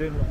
doing. I'm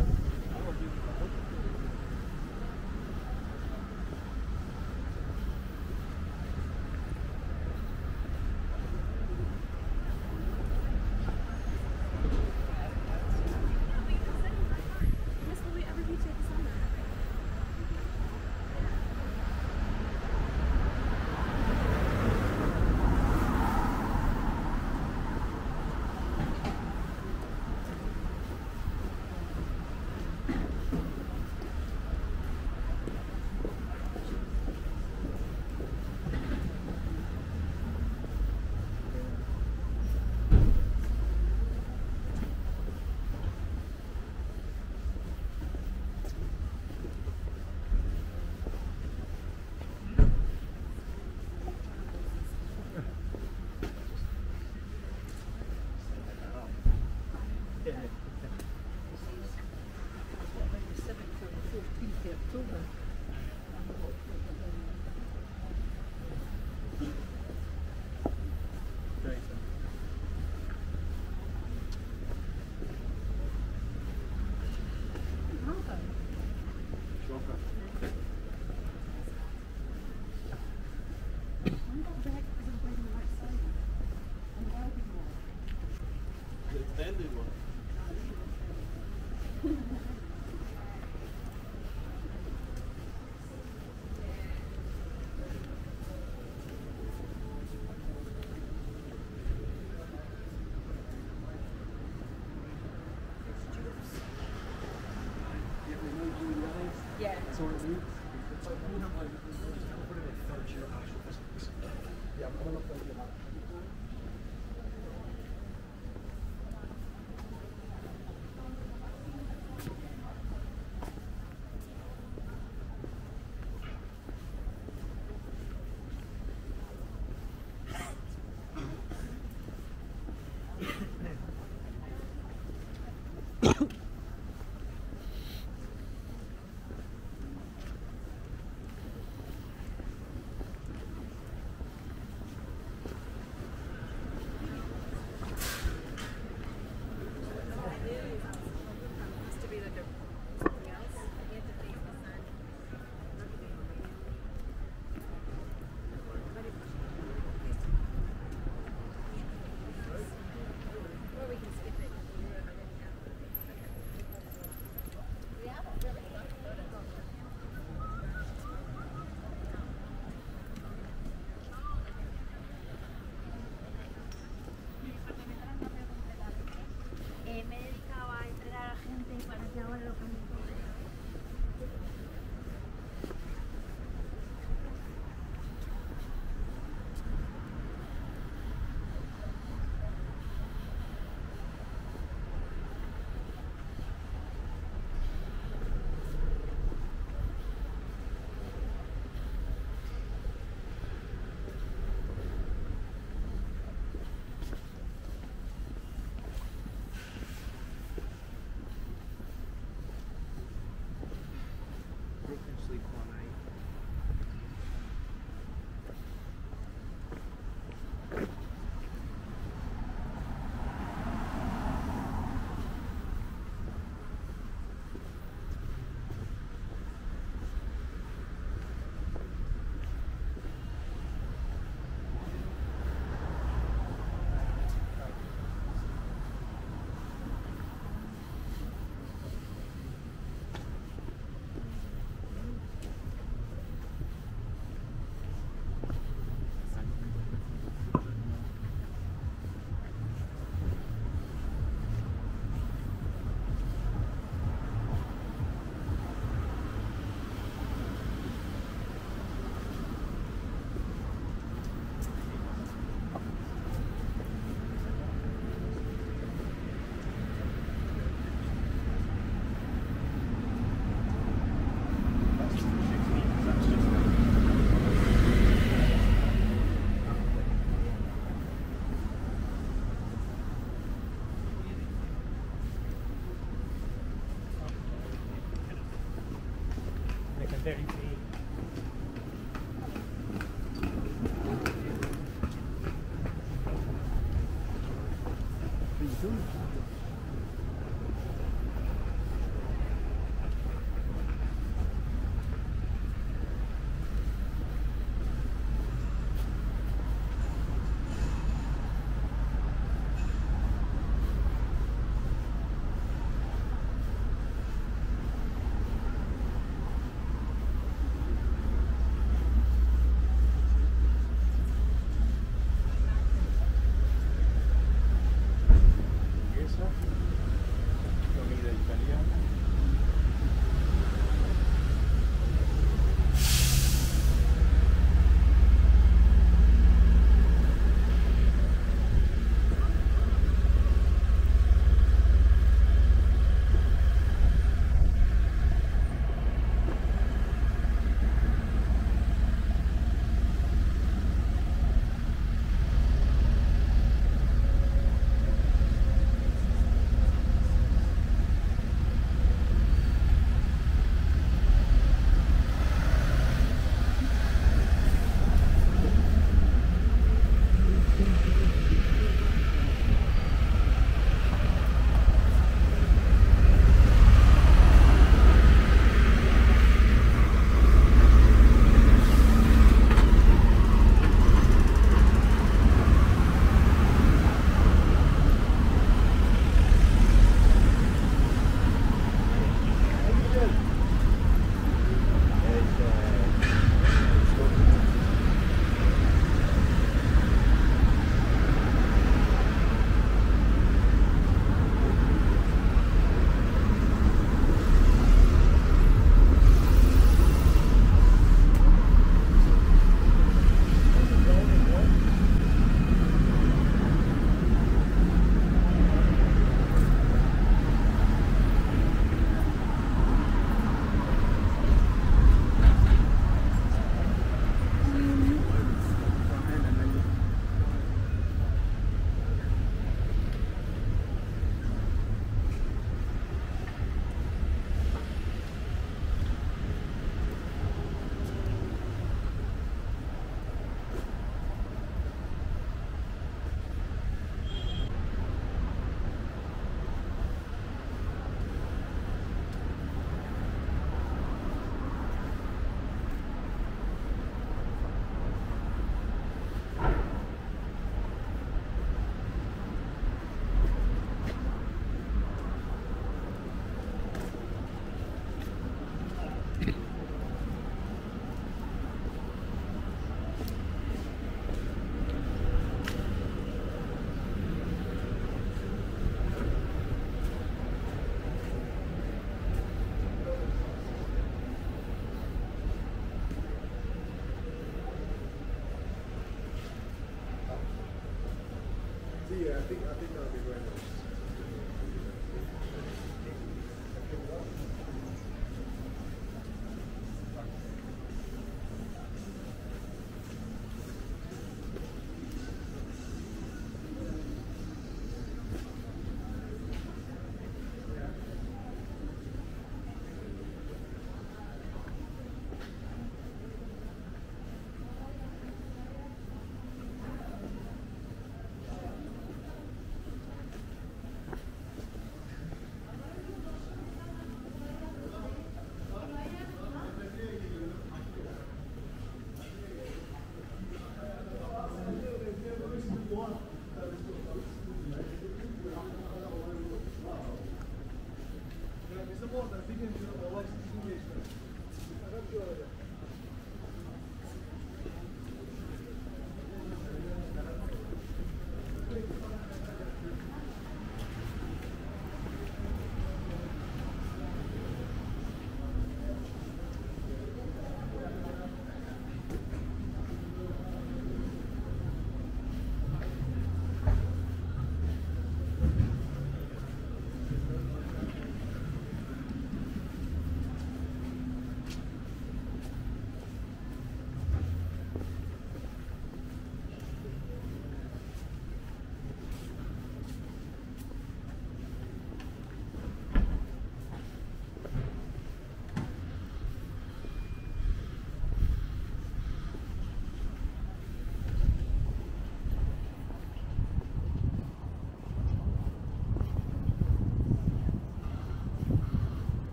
sort of week. sleep one. 32.